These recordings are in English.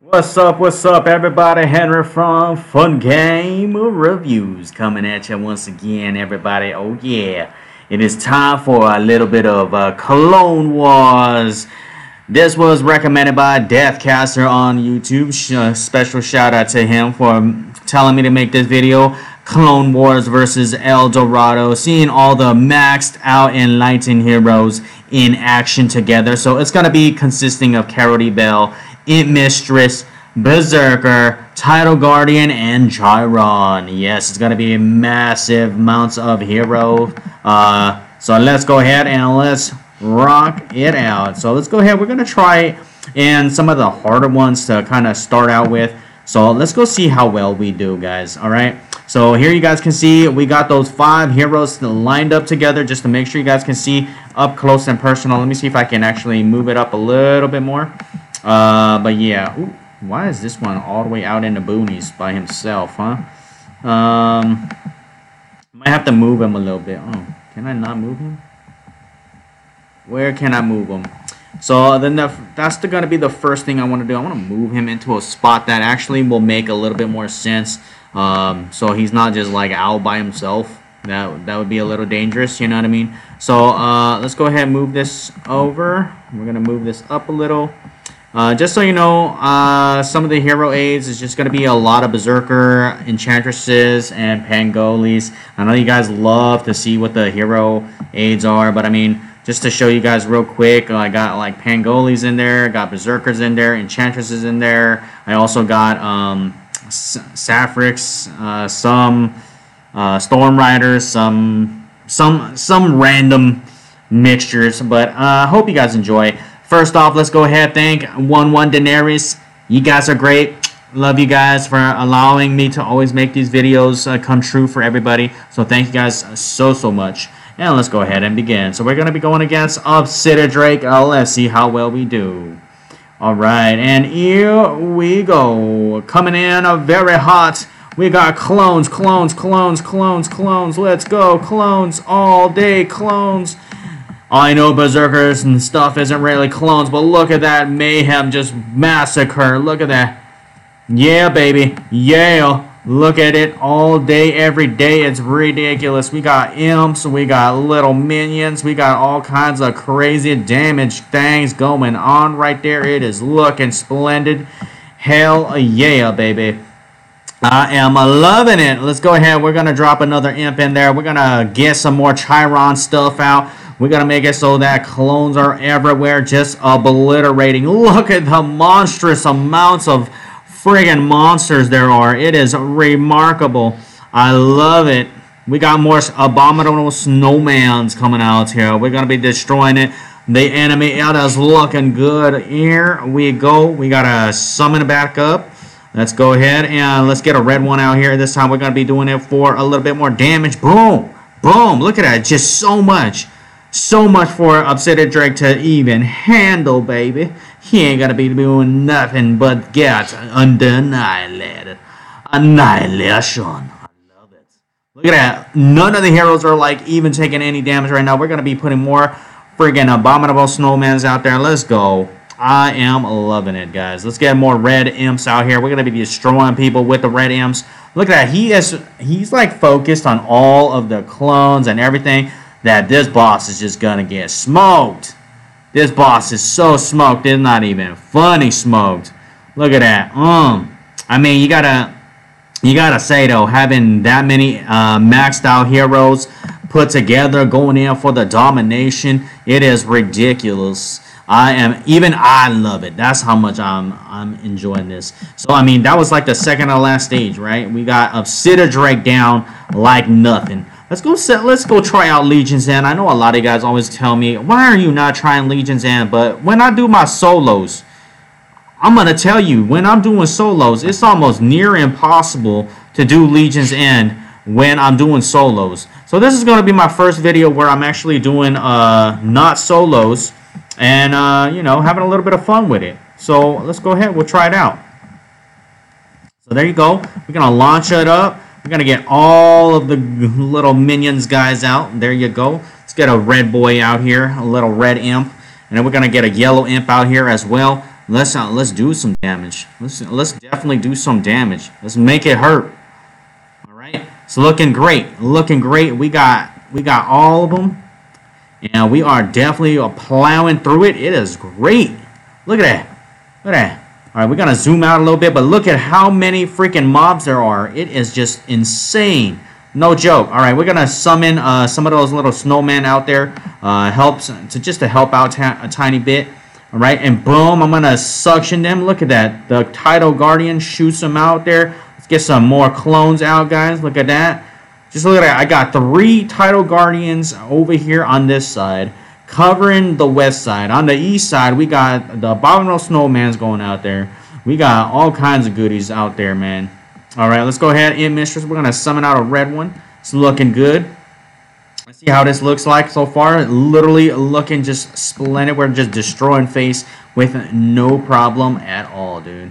What's up, what's up, everybody? Henry from Fun Game Reviews coming at you once again, everybody. Oh, yeah, it is time for a little bit of uh, Clone Wars. This was recommended by Deathcaster on YouTube. Sh- special shout out to him for telling me to make this video. Clone Wars versus El Dorado. Seeing all the maxed out enlightened heroes in action together. So it's going to be consisting of Carody Bell Imp Mistress, Berserker, Tidal Guardian, and Chiron. Yes, it's gonna be massive amounts of hero. Uh, so let's go ahead and let's rock it out. So let's go ahead. We're gonna try and some of the harder ones to kind of start out with. So let's go see how well we do, guys. All right. So here you guys can see we got those five heroes lined up together just to make sure you guys can see up close and personal. Let me see if I can actually move it up a little bit more. Uh, but yeah, Ooh, why is this one all the way out in the boonies by himself, huh? Um, I might have to move him a little bit. Oh, can I not move him? Where can I move him? So then the, that's the, gonna be the first thing I want to do. I want to move him into a spot that actually will make a little bit more sense. Um, so he's not just like out by himself. That that would be a little dangerous. You know what I mean? So uh, let's go ahead and move this over. We're gonna move this up a little. Uh, just so you know, uh, some of the hero aids is just going to be a lot of Berserker, Enchantresses, and Pangolis. I know you guys love to see what the hero aids are, but I mean, just to show you guys real quick, I got like Pangolis in there, got Berserkers in there, Enchantresses in there. I also got um, Sapphics, uh, some uh, Storm Riders, some some some random mixtures, but I uh, hope you guys enjoy. First off, let's go ahead thank one one Daenerys. You guys are great. Love you guys for allowing me to always make these videos uh, come true for everybody. So thank you guys so so much. And let's go ahead and begin. So we're gonna be going against Upsitter Drake. Uh, let's see how well we do. All right, and here we go. Coming in very hot. We got clones, clones, clones, clones, clones. Let's go, clones all day, clones. I know Berserkers and stuff isn't really clones, but look at that mayhem just massacre. Look at that. Yeah, baby. Yeah. Look at it all day, every day. It's ridiculous. We got imps, we got little minions, we got all kinds of crazy damage things going on right there. It is looking splendid. Hell yeah, baby. I am loving it. Let's go ahead. We're going to drop another imp in there. We're going to get some more Chiron stuff out. We gotta make it so that clones are everywhere, just obliterating. Look at the monstrous amounts of friggin' monsters there are. It is remarkable. I love it. We got more abominable snowmans coming out here. We're gonna be destroying it. The enemy it is looking good. Here we go. We gotta summon it back up. Let's go ahead and let's get a red one out here. This time we're gonna be doing it for a little bit more damage. Boom! Boom! Look at that. Just so much. So much for Upsitter Drake to even handle, baby. He ain't gonna be doing nothing but get annihilated. Annihilation. I love it. Look at that. None of the heroes are like even taking any damage right now. We're gonna be putting more friggin' abominable snowmans out there. Let's go. I am loving it, guys. Let's get more red imps out here. We're gonna be destroying people with the red imps. Look at that. He is he's like focused on all of the clones and everything that this boss is just gonna get smoked. This boss is so smoked, it's not even funny smoked. Look at that. Um, I mean, you gotta, you gotta say though, having that many uh, maxed out heroes put together, going in for the domination, it is ridiculous. I am even I love it. That's how much I'm I'm enjoying this. So I mean that was like the second to last stage, right? We got Upsitter Drake down like nothing. Let's go set. Let's go try out Legion's End. I know a lot of guys always tell me, "Why are you not trying Legion's End?" But when I do my solos, I'm gonna tell you, when I'm doing solos, it's almost near impossible to do Legion's End when I'm doing solos. So this is gonna be my first video where I'm actually doing uh, not solos, and uh, you know, having a little bit of fun with it. So let's go ahead. We'll try it out. So there you go. We're gonna launch it up We're gonna get all of the little minions guys out. There you go. Let's get a red boy out here, a little red imp, and then we're gonna get a yellow imp out here as well. Let's uh, let's do some damage. Let's let's definitely do some damage. Let's make it hurt. All right. It's looking great. Looking great. We got we got all of them, and we are definitely plowing through it. It is great. Look at that. Look at that. All right, we're gonna zoom out a little bit, but look at how many freaking mobs there are. It is just insane. No joke. All right, we're gonna summon uh, some of those little snowmen out there. Uh, helps to just to help out a tiny bit. All right, and boom, I'm gonna suction them. Look at that. The Tidal Guardian shoots them out there. Let's get some more clones out, guys. Look at that. Just look at that. I got three Tidal Guardians over here on this side covering the west side. On the east side, we got the Abominable Snowman's going out there. We got all kinds of goodies out there, man. All right, let's go ahead. Imp Mistress, we're to summon out a red one. It's looking good. Let's see how this looks like so far. Literally looking just splendid. We're just destroying face with no problem at all, dude.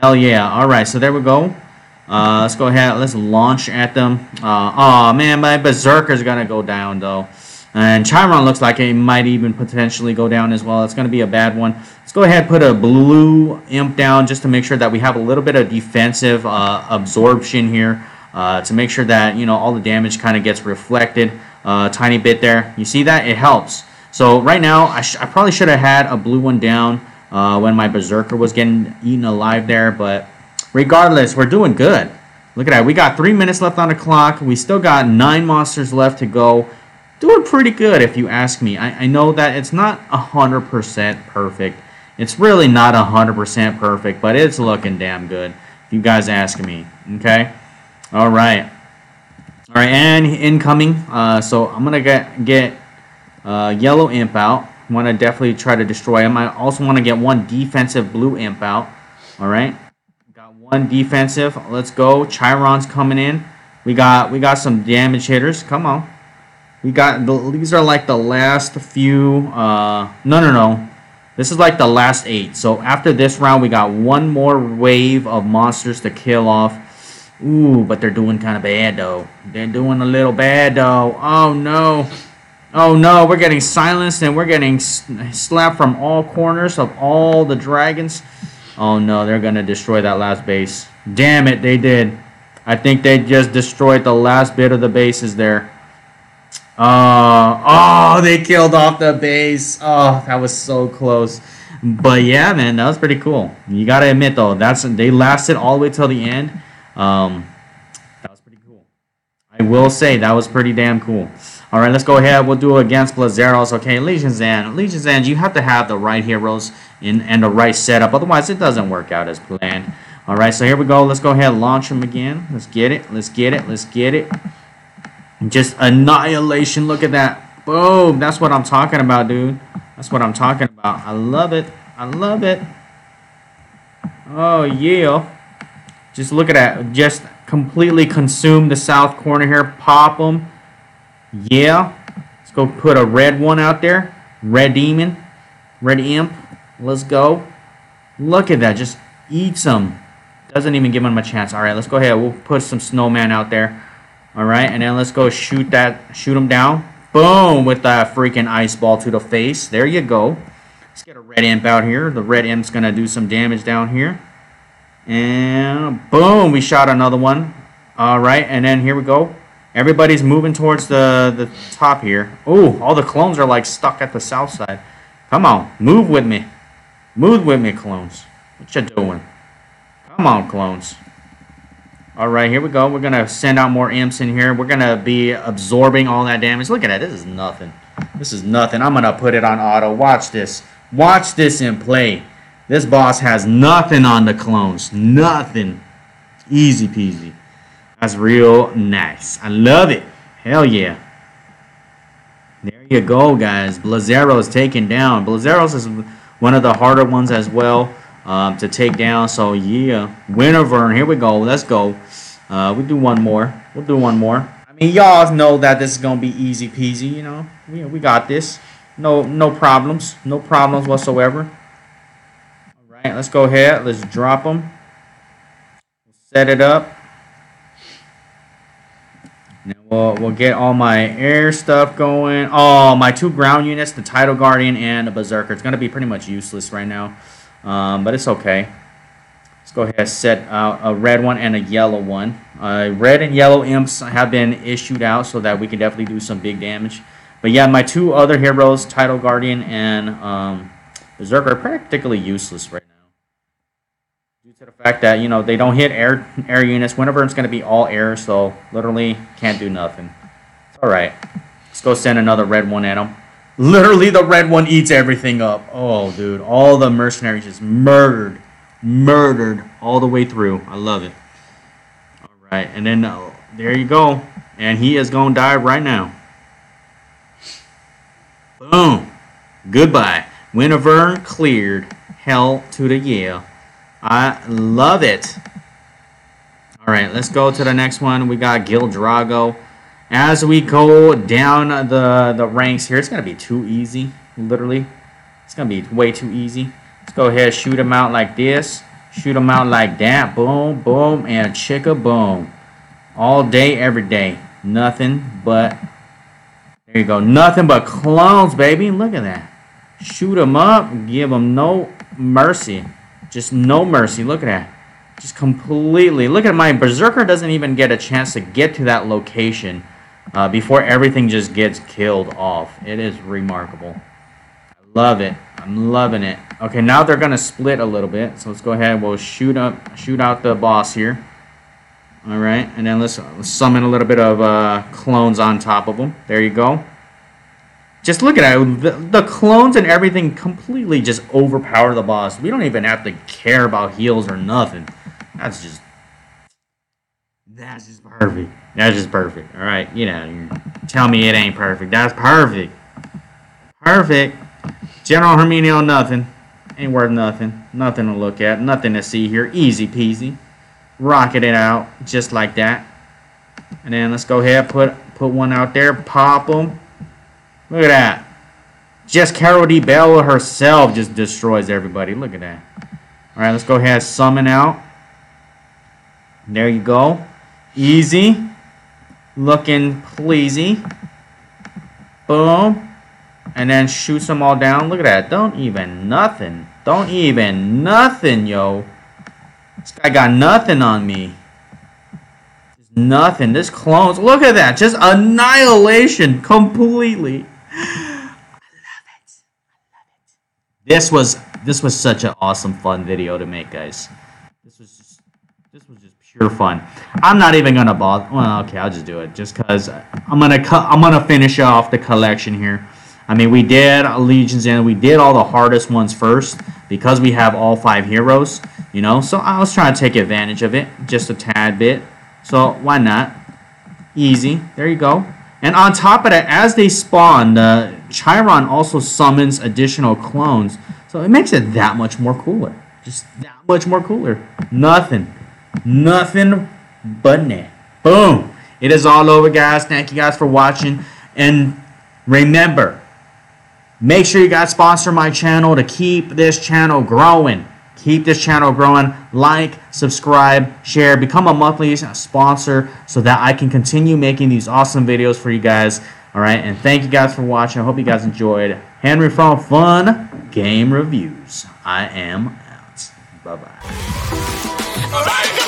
Hell yeah. All right, so there we go. Uh, let's go ahead. Let's launch at them. Uh, oh, man, my Berserker's to go down, though. And Chiron looks like it might even potentially go down as well. It's going to be a bad one. Let's go ahead and put a blue imp down just to make sure that we have a little bit of defensive uh, absorption here uh, to make sure that, you know, all the damage kind of gets reflected uh, a tiny bit there. You see that? It helps. So right now, I, I probably should have had a blue one down uh, when my Berserker was getting eaten alive there. But regardless, we're doing good. Look at that. We got three minutes left on the clock. We still got nine monsters left to go doing pretty good if you ask me. I, I know that it's not 100% perfect. It's really not 100% perfect, but it's looking damn good if you guys ask me. Okay? All right. All right, and incoming. Uh, so I'm going to get, get uh, yellow imp out. want to definitely try to destroy him. I also want to get one defensive blue imp out. All right. Got one defensive. Let's go. Chiron's coming in. We got we got some damage hitters. Come on. We got the, these are like the last few. Uh, no, no, no. This is like the last eight. So after this round, we got one more wave of monsters to kill off. Ooh, but they're doing kind of bad though. They're doing a little bad though. Oh no. Oh no, we're getting silenced and we're getting slapped from all corners of all the dragons. Oh no, they're gonna destroy that last base. Damn it, they did. I think they just destroyed the last bit of the bases there. Uh, oh, they killed off the base. Oh, that was so close. But yeah, man, that was pretty cool. You gotta admit though, that's they lasted all the way till the end. Um, that was pretty cool. I will say that was pretty damn cool. All right, let's go ahead. We'll do against Blazeros. Okay, Legion's End. Legion's End, you have to have the right heroes in and the right setup. Otherwise, it doesn't work out as planned. All right, so here we go. Let's go ahead and launch them again. Let's get it. Let's get it. Let's get it. Just annihilation. Look at that. Boom. That's what I'm talking about, dude. That's what I'm talking about. I love it. I love it. Oh, yeah. Just look at that. Just completely consume the south corner here. Pop them. Yeah. Let's go put a red one out there. Red demon. Red imp. Let's go. Look at that. Just eats them. Doesn't even give them a chance. All right, let's go ahead. We'll put some snowman out there. All right, and then let's go shoot that, shoot him down. Boom, with that freaking ice ball to the face. There you go. Let's get a red imp out here. The red imp's going to do some damage down here. And boom, we shot another one. All right, and then here we go. Everybody's moving towards the, the top here. Oh, all the clones are like stuck at the south side. Come on, move with me. Move with me, clones. What you doing? Come on, clones. All right, here we go. We're going to send out more imps in here. We're going to be absorbing all that damage. Look at that. This is nothing. This is nothing. I'm going to put it on auto. Watch this. Watch this in play. This boss has nothing on the clones. Nothing. Easy peasy. That's real nice. I love it. Hell yeah. There you go, guys. Blazero is taken down. Blazeros is one of the harder ones as well um, to take down. So yeah, Wintervern, here we go. Let's go. Uh, we do one more. We'll do one more. I mean, y'all know that this is gonna be easy peasy. You know, we we got this. No no problems. No problems whatsoever. All right, let's go ahead. Let's drop them. Set it up. And we'll, we'll get all my air stuff going. Oh, my two ground units, the Tidal Guardian and the Berserker. It's going to be pretty much useless right now. Um, but it's okay. Let's go ahead and set out a red one and a yellow one. Uh, red and yellow imps have been issued out so that we can definitely do some big damage. But yeah, my two other heroes, Tidal Guardian and um, Berserker, are practically useless right now due to the fact that you know they don't hit air air units. Whenever it's going to be all air, so literally can't do nothing. It's all right. Let's go send another red one at them. Literally, the red one eats everything up. Oh, dude, all the mercenaries just murdered, murdered all the way through. I love it. All right, and then uh, there you go, and he is gonna die right now. Boom. Goodbye. Wintervern cleared. Hell to the yeah. I love it. All right, let's go to the next one. We got Gil Drago. As we go down the, the ranks here, it's going to be too easy, literally. It's going to be way too easy. Let's go ahead and shoot them out like this. Shoot them out like that. Boom, boom, and chicka boom. All day, every day. Nothing but, there you go. Nothing but clones, baby. Look at that. Shoot them up. Give them no mercy. Just no mercy. Look at that. Just completely. Look at my Berserker doesn't even get a chance to get to that location uh, before everything just gets killed off. It is remarkable. I love it. I'm loving it. Okay, now they're gonna split a little bit. So let's go ahead. We'll shoot up, shoot out the boss here. All right, and then let's, let's summon a little bit of uh, clones on top of them. There you go. Just look at it. The, the, clones and everything completely just overpower the boss. We don't even have to care about heals or nothing. That's just... That's just perfect. That's just perfect. Alright, you know, tell me it ain't perfect. That's perfect. Perfect. General Herminio, nothing. Ain't worth nothing. Nothing to look at. Nothing to see here. Easy peasy. Rocket it out. Just like that. And then let's go ahead put put one out there. Pop them. Look at that. Just Carole D. Belle herself just destroys everybody. Look at that. All right, let's go ahead and summon out. There you go. Easy. Looking pleasy. Boom. And then shoots them all down. Look at that. Don't even nothing. Don't even nothing, yo. This guy got nothing on me. Nothing. This clones. Look at that. Just annihilation completely. This was this was such an awesome fun video to make, guys. This was just this was just pure fun. I'm not even gonna bother. Well, okay, I'll just do it just cause I'm gonna cut. I'm gonna finish off the collection here. I mean, we did Legions and we did all the hardest ones first because we have all five heroes, you know. So I was trying to take advantage of it just a tad bit. So why not? Easy. There you go. And on top of that, as they spawn, Chiron also summons additional clones. So it makes it that much more cooler. Just that much more cooler. Nothing. Nothing but net. Boom. It is all over, guys. Thank you guys for watching. And remember, make sure you guys sponsor my channel to keep this channel growing keep this channel growing. Like, subscribe, share, become a monthly sponsor so that I can continue making these awesome videos for you guys. All right, and thank you guys for watching. I hope you guys enjoyed Henry from Fun Game Reviews. I am out. Bye bye.